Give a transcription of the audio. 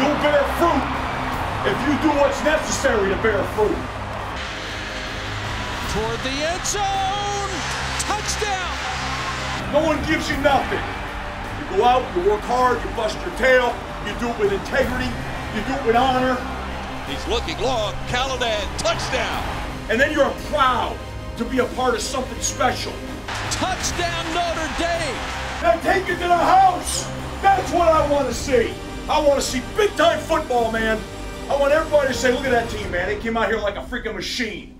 fruit if you do what's necessary to bear fruit. Toward the end zone. Touchdown. No one gives you nothing. You go out, you work hard, you bust your tail, you do it with integrity, you do it with honor, He's looking long. Caladan, touchdown. and then you're proud to be a part of something special. Touchdown, Notre Dame. Now take it to the house. That's what I want to see. I want to see big time football, man. I want everybody to say, look at that team, man. They came out here like a freaking machine.